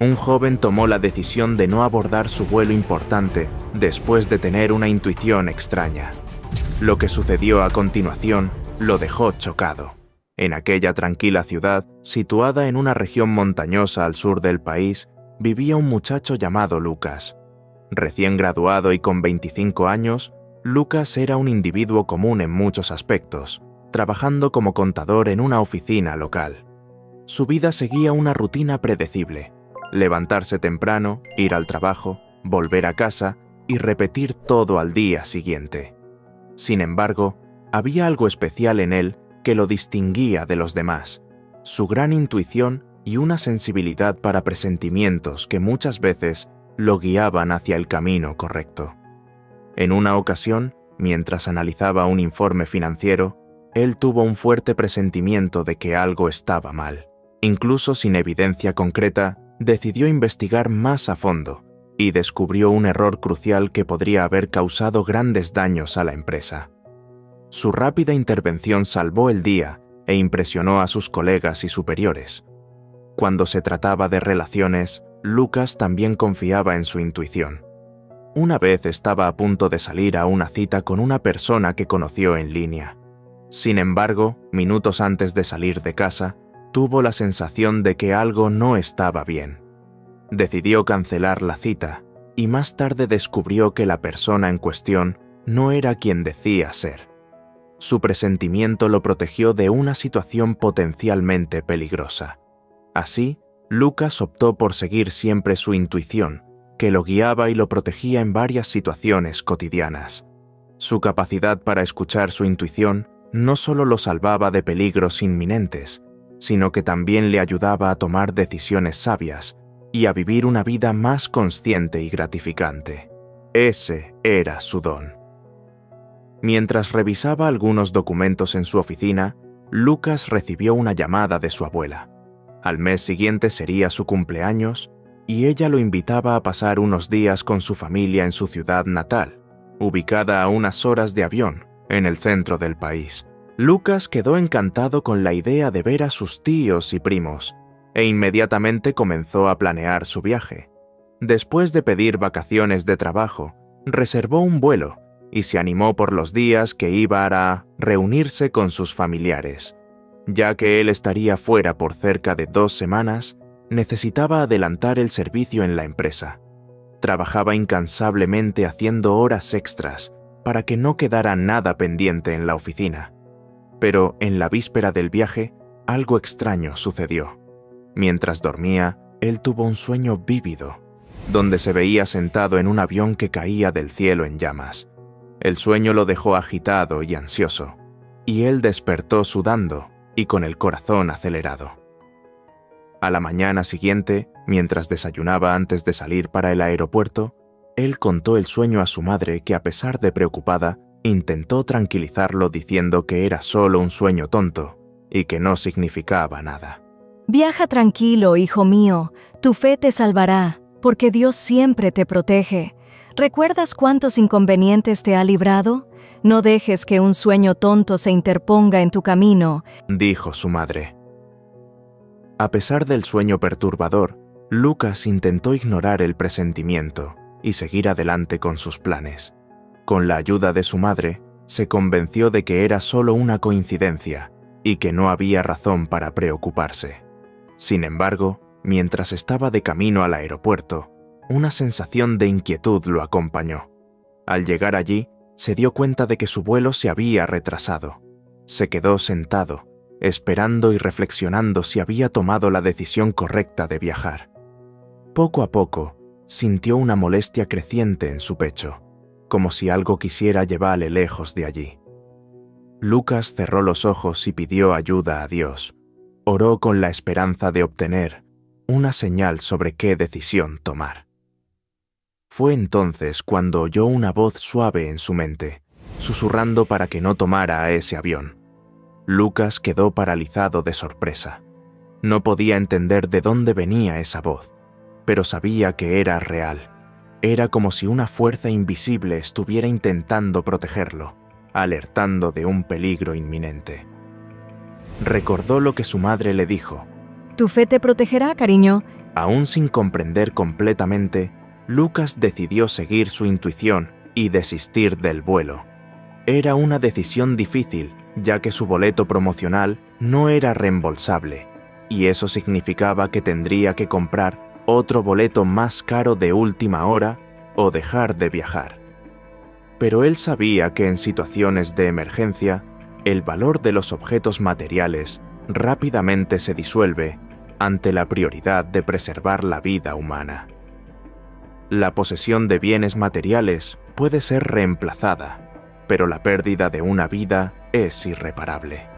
un joven tomó la decisión de no abordar su vuelo importante después de tener una intuición extraña. Lo que sucedió a continuación lo dejó chocado. En aquella tranquila ciudad, situada en una región montañosa al sur del país, vivía un muchacho llamado Lucas. Recién graduado y con 25 años, Lucas era un individuo común en muchos aspectos, trabajando como contador en una oficina local. Su vida seguía una rutina predecible, levantarse temprano, ir al trabajo, volver a casa y repetir todo al día siguiente. Sin embargo, había algo especial en él que lo distinguía de los demás, su gran intuición y una sensibilidad para presentimientos que muchas veces lo guiaban hacia el camino correcto. En una ocasión, mientras analizaba un informe financiero, él tuvo un fuerte presentimiento de que algo estaba mal. Incluso sin evidencia concreta, decidió investigar más a fondo y descubrió un error crucial que podría haber causado grandes daños a la empresa. Su rápida intervención salvó el día e impresionó a sus colegas y superiores. Cuando se trataba de relaciones, Lucas también confiaba en su intuición. Una vez estaba a punto de salir a una cita con una persona que conoció en línea. Sin embargo, minutos antes de salir de casa, tuvo la sensación de que algo no estaba bien. Decidió cancelar la cita y más tarde descubrió que la persona en cuestión no era quien decía ser. Su presentimiento lo protegió de una situación potencialmente peligrosa. Así, Lucas optó por seguir siempre su intuición, que lo guiaba y lo protegía en varias situaciones cotidianas. Su capacidad para escuchar su intuición no solo lo salvaba de peligros inminentes, sino que también le ayudaba a tomar decisiones sabias y a vivir una vida más consciente y gratificante. Ese era su don. Mientras revisaba algunos documentos en su oficina, Lucas recibió una llamada de su abuela. Al mes siguiente sería su cumpleaños y ella lo invitaba a pasar unos días con su familia en su ciudad natal, ubicada a unas horas de avión, en el centro del país. Lucas quedó encantado con la idea de ver a sus tíos y primos, e inmediatamente comenzó a planear su viaje. Después de pedir vacaciones de trabajo, reservó un vuelo y se animó por los días que iba a reunirse con sus familiares. Ya que él estaría fuera por cerca de dos semanas, necesitaba adelantar el servicio en la empresa. Trabajaba incansablemente haciendo horas extras para que no quedara nada pendiente en la oficina. Pero en la víspera del viaje, algo extraño sucedió. Mientras dormía, él tuvo un sueño vívido, donde se veía sentado en un avión que caía del cielo en llamas. El sueño lo dejó agitado y ansioso, y él despertó sudando y con el corazón acelerado. A la mañana siguiente, mientras desayunaba antes de salir para el aeropuerto, él contó el sueño a su madre que a pesar de preocupada, intentó tranquilizarlo diciendo que era solo un sueño tonto y que no significaba nada. Viaja tranquilo, hijo mío, tu fe te salvará, porque Dios siempre te protege. ¿Recuerdas cuántos inconvenientes te ha librado? No dejes que un sueño tonto se interponga en tu camino, dijo su madre. A pesar del sueño perturbador, Lucas intentó ignorar el presentimiento y seguir adelante con sus planes. Con la ayuda de su madre, se convenció de que era solo una coincidencia y que no había razón para preocuparse. Sin embargo, mientras estaba de camino al aeropuerto, una sensación de inquietud lo acompañó. Al llegar allí, se dio cuenta de que su vuelo se había retrasado. Se quedó sentado, esperando y reflexionando si había tomado la decisión correcta de viajar. Poco a poco, sintió una molestia creciente en su pecho, como si algo quisiera llevarle lejos de allí. Lucas cerró los ojos y pidió ayuda a Dios. Oró con la esperanza de obtener una señal sobre qué decisión tomar. Fue entonces cuando oyó una voz suave en su mente, susurrando para que no tomara a ese avión. Lucas quedó paralizado de sorpresa. No podía entender de dónde venía esa voz, pero sabía que era real. Era como si una fuerza invisible estuviera intentando protegerlo, alertando de un peligro inminente. Recordó lo que su madre le dijo. Tu fe te protegerá, cariño. Aún sin comprender completamente, Lucas decidió seguir su intuición y desistir del vuelo. Era una decisión difícil, ya que su boleto promocional no era reembolsable, y eso significaba que tendría que comprar otro boleto más caro de última hora o dejar de viajar. Pero él sabía que en situaciones de emergencia, el valor de los objetos materiales rápidamente se disuelve ante la prioridad de preservar la vida humana. La posesión de bienes materiales puede ser reemplazada, pero la pérdida de una vida es irreparable.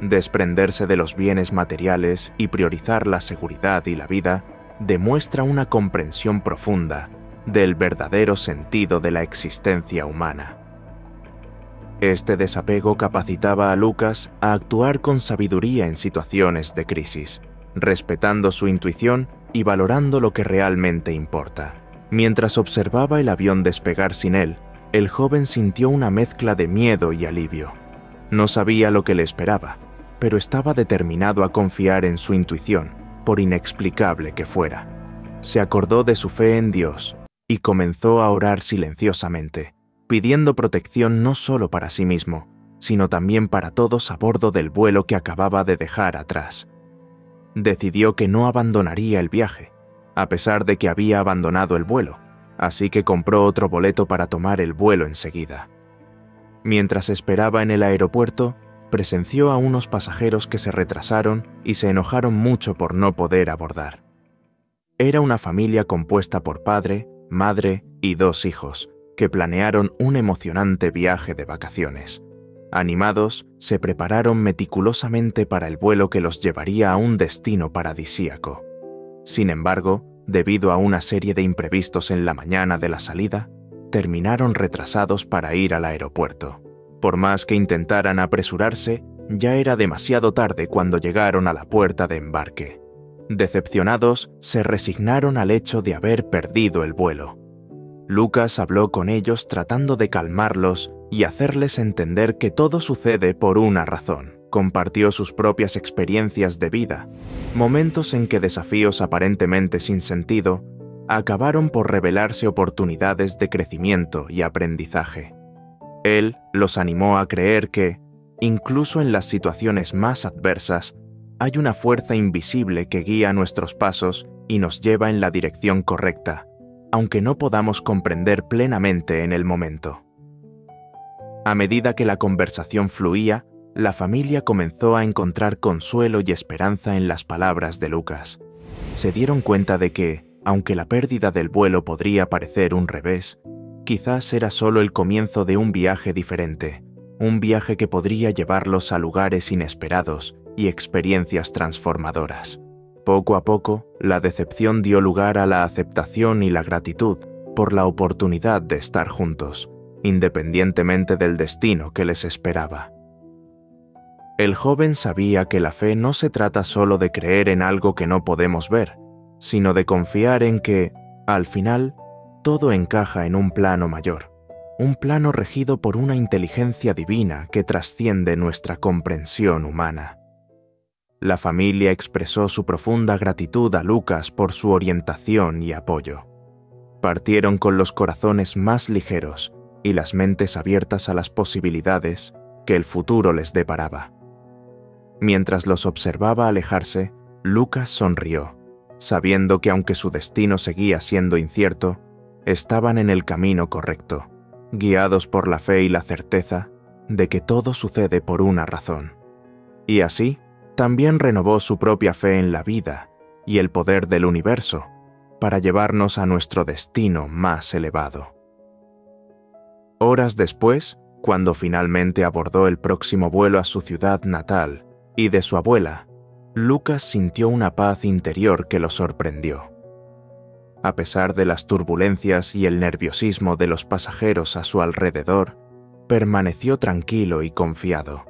Desprenderse de los bienes materiales y priorizar la seguridad y la vida demuestra una comprensión profunda del verdadero sentido de la existencia humana. Este desapego capacitaba a Lucas a actuar con sabiduría en situaciones de crisis, respetando su intuición y valorando lo que realmente importa. Mientras observaba el avión despegar sin él, el joven sintió una mezcla de miedo y alivio. No sabía lo que le esperaba, pero estaba determinado a confiar en su intuición, por inexplicable que fuera. Se acordó de su fe en Dios y comenzó a orar silenciosamente, pidiendo protección no solo para sí mismo, sino también para todos a bordo del vuelo que acababa de dejar atrás. Decidió que no abandonaría el viaje, a pesar de que había abandonado el vuelo, así que compró otro boleto para tomar el vuelo enseguida. Mientras esperaba en el aeropuerto, presenció a unos pasajeros que se retrasaron y se enojaron mucho por no poder abordar. Era una familia compuesta por padre, madre y dos hijos, que planearon un emocionante viaje de vacaciones. Animados, se prepararon meticulosamente para el vuelo que los llevaría a un destino paradisíaco. Sin embargo, debido a una serie de imprevistos en la mañana de la salida, terminaron retrasados para ir al aeropuerto. Por más que intentaran apresurarse, ya era demasiado tarde cuando llegaron a la puerta de embarque. Decepcionados, se resignaron al hecho de haber perdido el vuelo. Lucas habló con ellos tratando de calmarlos y hacerles entender que todo sucede por una razón. Compartió sus propias experiencias de vida, momentos en que desafíos aparentemente sin sentido acabaron por revelarse oportunidades de crecimiento y aprendizaje. Él los animó a creer que, incluso en las situaciones más adversas, hay una fuerza invisible que guía nuestros pasos y nos lleva en la dirección correcta, aunque no podamos comprender plenamente en el momento. A medida que la conversación fluía, la familia comenzó a encontrar consuelo y esperanza en las palabras de Lucas. Se dieron cuenta de que, aunque la pérdida del vuelo podría parecer un revés, quizás era solo el comienzo de un viaje diferente, un viaje que podría llevarlos a lugares inesperados y experiencias transformadoras. Poco a poco, la decepción dio lugar a la aceptación y la gratitud por la oportunidad de estar juntos, independientemente del destino que les esperaba. El joven sabía que la fe no se trata solo de creer en algo que no podemos ver, sino de confiar en que, al final, todo encaja en un plano mayor, un plano regido por una inteligencia divina que trasciende nuestra comprensión humana. La familia expresó su profunda gratitud a Lucas por su orientación y apoyo. Partieron con los corazones más ligeros y las mentes abiertas a las posibilidades que el futuro les deparaba. Mientras los observaba alejarse, Lucas sonrió, sabiendo que aunque su destino seguía siendo incierto, estaban en el camino correcto, guiados por la fe y la certeza de que todo sucede por una razón. Y así, también renovó su propia fe en la vida y el poder del universo para llevarnos a nuestro destino más elevado. Horas después, cuando finalmente abordó el próximo vuelo a su ciudad natal y de su abuela, Lucas sintió una paz interior que lo sorprendió. A pesar de las turbulencias y el nerviosismo de los pasajeros a su alrededor, permaneció tranquilo y confiado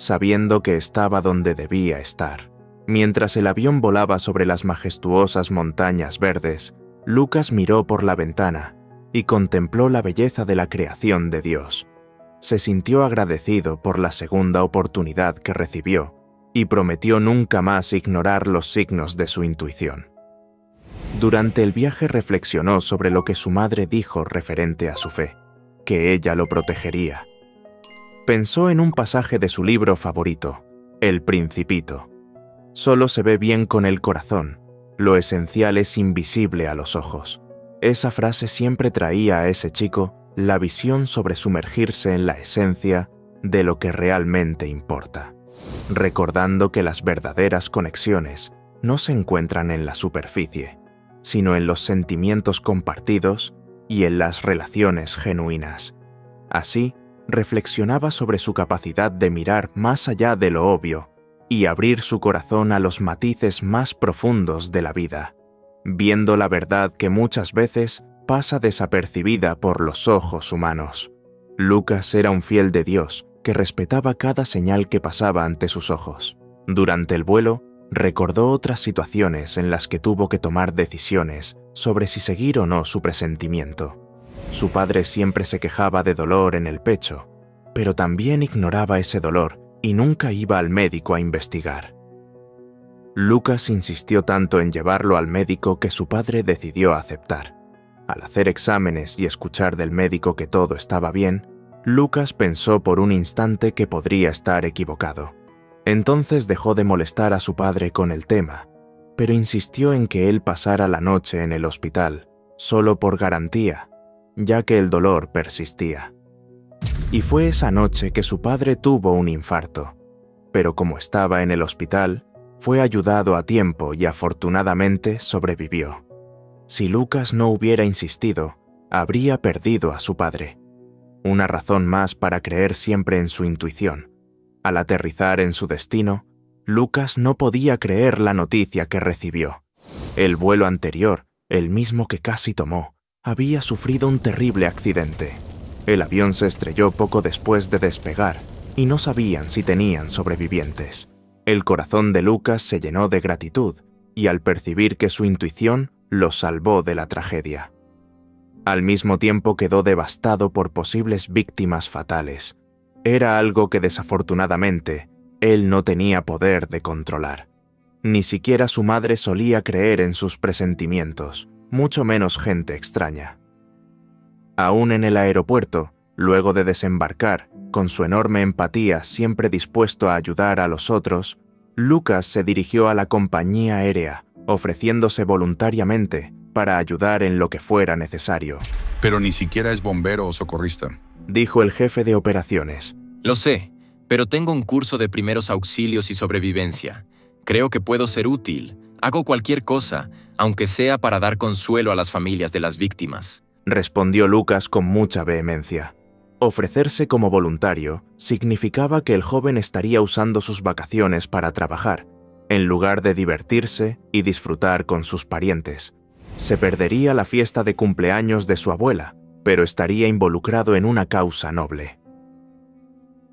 sabiendo que estaba donde debía estar. Mientras el avión volaba sobre las majestuosas montañas verdes, Lucas miró por la ventana y contempló la belleza de la creación de Dios. Se sintió agradecido por la segunda oportunidad que recibió y prometió nunca más ignorar los signos de su intuición. Durante el viaje reflexionó sobre lo que su madre dijo referente a su fe, que ella lo protegería. Pensó en un pasaje de su libro favorito, El Principito. Solo se ve bien con el corazón, lo esencial es invisible a los ojos. Esa frase siempre traía a ese chico la visión sobre sumergirse en la esencia de lo que realmente importa, recordando que las verdaderas conexiones no se encuentran en la superficie, sino en los sentimientos compartidos y en las relaciones genuinas. Así, reflexionaba sobre su capacidad de mirar más allá de lo obvio y abrir su corazón a los matices más profundos de la vida, viendo la verdad que muchas veces pasa desapercibida por los ojos humanos. Lucas era un fiel de Dios que respetaba cada señal que pasaba ante sus ojos. Durante el vuelo, recordó otras situaciones en las que tuvo que tomar decisiones sobre si seguir o no su presentimiento. Su padre siempre se quejaba de dolor en el pecho, pero también ignoraba ese dolor y nunca iba al médico a investigar. Lucas insistió tanto en llevarlo al médico que su padre decidió aceptar. Al hacer exámenes y escuchar del médico que todo estaba bien, Lucas pensó por un instante que podría estar equivocado. Entonces dejó de molestar a su padre con el tema, pero insistió en que él pasara la noche en el hospital, solo por garantía, ya que el dolor persistía. Y fue esa noche que su padre tuvo un infarto, pero como estaba en el hospital, fue ayudado a tiempo y afortunadamente sobrevivió. Si Lucas no hubiera insistido, habría perdido a su padre. Una razón más para creer siempre en su intuición. Al aterrizar en su destino, Lucas no podía creer la noticia que recibió. El vuelo anterior, el mismo que casi tomó, había sufrido un terrible accidente. El avión se estrelló poco después de despegar y no sabían si tenían sobrevivientes. El corazón de Lucas se llenó de gratitud y al percibir que su intuición lo salvó de la tragedia. Al mismo tiempo quedó devastado por posibles víctimas fatales. Era algo que desafortunadamente él no tenía poder de controlar. Ni siquiera su madre solía creer en sus presentimientos, mucho menos gente extraña. Aún en el aeropuerto, luego de desembarcar, con su enorme empatía siempre dispuesto a ayudar a los otros, Lucas se dirigió a la compañía aérea, ofreciéndose voluntariamente para ayudar en lo que fuera necesario. Pero ni siquiera es bombero o socorrista dijo el jefe de operaciones. Lo sé, pero tengo un curso de primeros auxilios y sobrevivencia. Creo que puedo ser útil. Hago cualquier cosa, aunque sea para dar consuelo a las familias de las víctimas. Respondió Lucas con mucha vehemencia. Ofrecerse como voluntario significaba que el joven estaría usando sus vacaciones para trabajar, en lugar de divertirse y disfrutar con sus parientes. Se perdería la fiesta de cumpleaños de su abuela, pero estaría involucrado en una causa noble.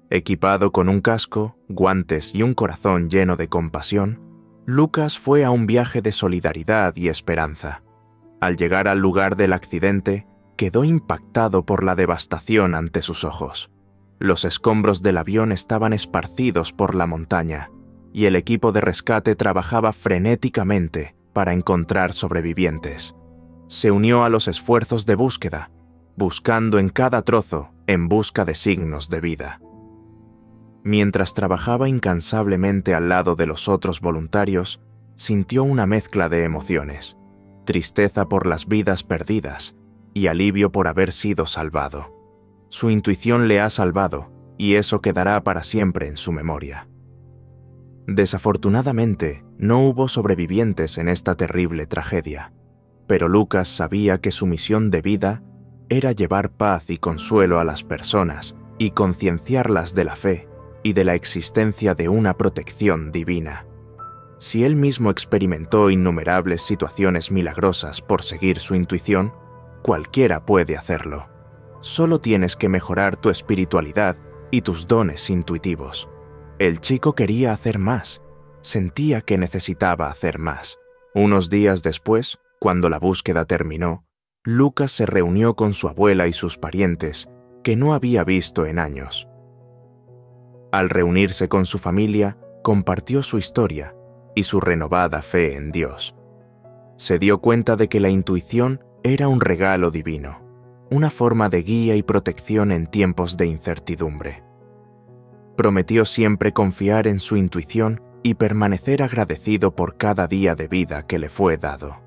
Equipado con un casco, guantes y un corazón lleno de compasión, Lucas fue a un viaje de solidaridad y esperanza. Al llegar al lugar del accidente, quedó impactado por la devastación ante sus ojos. Los escombros del avión estaban esparcidos por la montaña, y el equipo de rescate trabajaba frenéticamente para encontrar sobrevivientes. Se unió a los esfuerzos de búsqueda, buscando en cada trozo en busca de signos de vida. Mientras trabajaba incansablemente al lado de los otros voluntarios, sintió una mezcla de emociones, tristeza por las vidas perdidas y alivio por haber sido salvado. Su intuición le ha salvado y eso quedará para siempre en su memoria. Desafortunadamente, no hubo sobrevivientes en esta terrible tragedia, pero Lucas sabía que su misión de vida era llevar paz y consuelo a las personas y concienciarlas de la fe y de la existencia de una protección divina. Si él mismo experimentó innumerables situaciones milagrosas por seguir su intuición, cualquiera puede hacerlo. Solo tienes que mejorar tu espiritualidad y tus dones intuitivos. El chico quería hacer más, sentía que necesitaba hacer más. Unos días después, cuando la búsqueda terminó, Lucas se reunió con su abuela y sus parientes, que no había visto en años. Al reunirse con su familia, compartió su historia y su renovada fe en Dios. se dio cuenta de que la intuición era un regalo divino, una forma de guía y protección en tiempos de incertidumbre. Prometió siempre confiar en su intuición y permanecer agradecido por cada día de vida que le fue dado.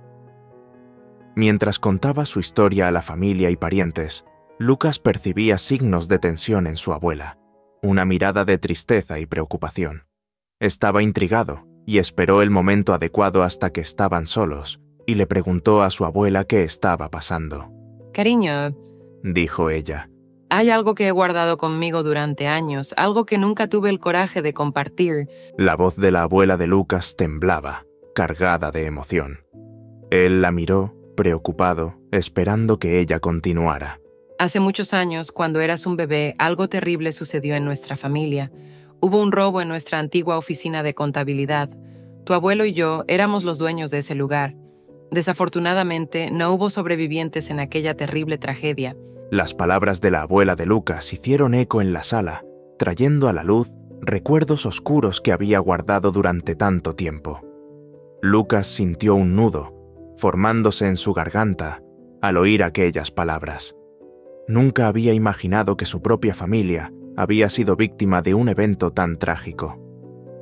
Mientras contaba su historia a la familia y parientes, Lucas percibía signos de tensión en su abuela, una mirada de tristeza y preocupación. Estaba intrigado y esperó el momento adecuado hasta que estaban solos y le preguntó a su abuela qué estaba pasando. Cariño, Dijo ella. hay algo que he guardado conmigo durante años, algo que nunca tuve el coraje de compartir. La voz de la abuela de Lucas temblaba, cargada de emoción. Él la miró, preocupado, esperando que ella continuara. Hace muchos años, cuando eras un bebé, algo terrible sucedió en nuestra familia. Hubo un robo en nuestra antigua oficina de contabilidad. Tu abuelo y yo éramos los dueños de ese lugar. Desafortunadamente, no hubo sobrevivientes en aquella terrible tragedia. Las palabras de la abuela de Lucas hicieron eco en la sala, trayendo a la luz recuerdos oscuros que había guardado durante tanto tiempo. Lucas sintió un nudo, formándose en su garganta, al oír aquellas palabras. Nunca había imaginado que su propia familia había sido víctima de un evento tan trágico.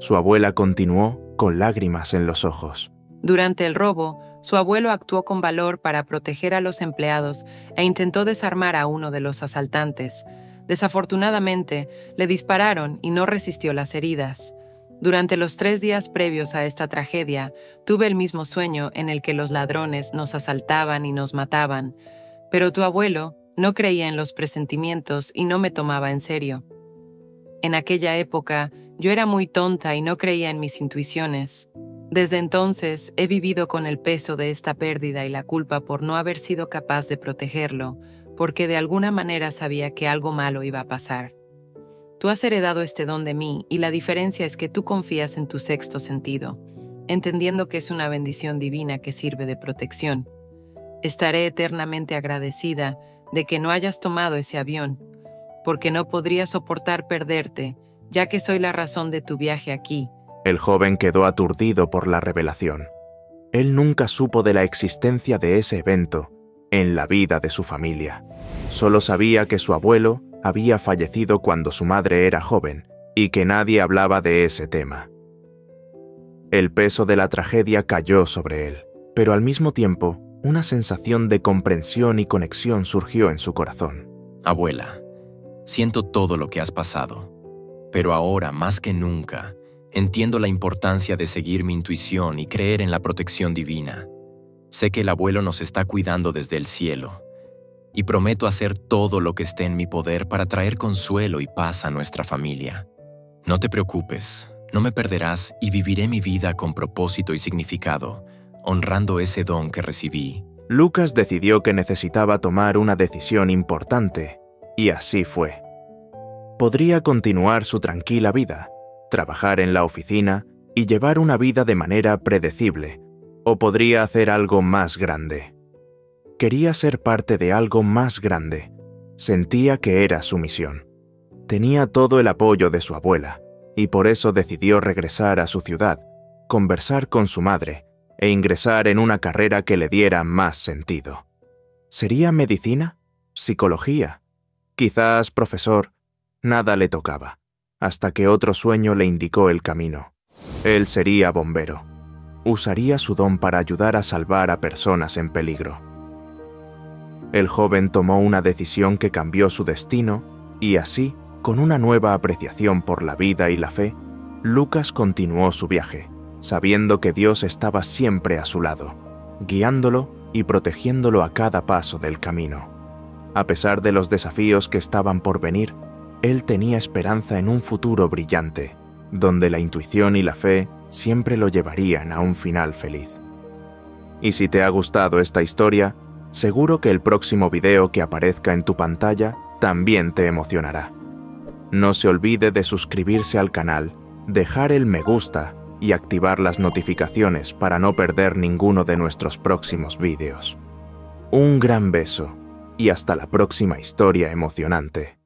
Su abuela continuó con lágrimas en los ojos. Durante el robo, su abuelo actuó con valor para proteger a los empleados e intentó desarmar a uno de los asaltantes. Desafortunadamente, le dispararon y no resistió las heridas. Durante los tres días previos a esta tragedia, tuve el mismo sueño en el que los ladrones nos asaltaban y nos mataban, pero tu abuelo no creía en los presentimientos y no me tomaba en serio. En aquella época, yo era muy tonta y no creía en mis intuiciones. Desde entonces he vivido con el peso de esta pérdida y la culpa por no haber sido capaz de protegerlo, porque de alguna manera sabía que algo malo iba a pasar. Tú has heredado este don de mí y la diferencia es que tú confías en tu sexto sentido, entendiendo que es una bendición divina que sirve de protección. Estaré eternamente agradecida de que no hayas tomado ese avión, porque no podría soportar perderte, ya que soy la razón de tu viaje aquí El joven quedó aturdido por la revelación. Él nunca supo de la existencia de ese evento en la vida de su familia. Solo sabía que su abuelo había fallecido cuando su madre era joven y que nadie hablaba de ese tema. El peso de la tragedia cayó sobre él, pero al mismo tiempo una sensación de comprensión y conexión surgió en su corazón. Abuela, siento todo lo que has pasado, pero ahora más que nunca entiendo la importancia de seguir mi intuición y creer en la protección divina. Sé que el abuelo nos está cuidando desde el cielo y prometo hacer todo lo que esté en mi poder para traer consuelo y paz a nuestra familia. No te preocupes, no me perderás y viviré mi vida con propósito y significado, honrando ese don que recibí. Lucas decidió que necesitaba tomar una decisión importante, y así fue. Podría continuar su tranquila vida, trabajar en la oficina y llevar una vida de manera predecible, o podría hacer algo más grande. Quería ser parte de algo más grande. Sentía que era su misión. Tenía todo el apoyo de su abuela, y por eso decidió regresar a su ciudad, conversar con su madre e ingresar en una carrera que le diera más sentido. ¿Sería medicina? ¿Psicología? Quizás profesor. Nada le tocaba, hasta que otro sueño le indicó el camino. Él sería bombero. Usaría su don para ayudar a salvar a personas en peligro. El joven tomó una decisión que cambió su destino y así, con una nueva apreciación por la vida y la fe, Lucas continuó su viaje, sabiendo que Dios estaba siempre a su lado, guiándolo y protegiéndolo a cada paso del camino. A pesar de los desafíos que estaban por venir, él tenía esperanza en un futuro brillante, donde la intuición y la fe siempre lo llevarían a un final feliz. Y si te ha gustado esta historia, seguro que el próximo video que aparezca en tu pantalla también te emocionará. No se olvide de suscribirse al canal, dejar el me gusta y activar las notificaciones para no perder ninguno de nuestros próximos vídeos. Un gran beso y hasta la próxima historia emocionante.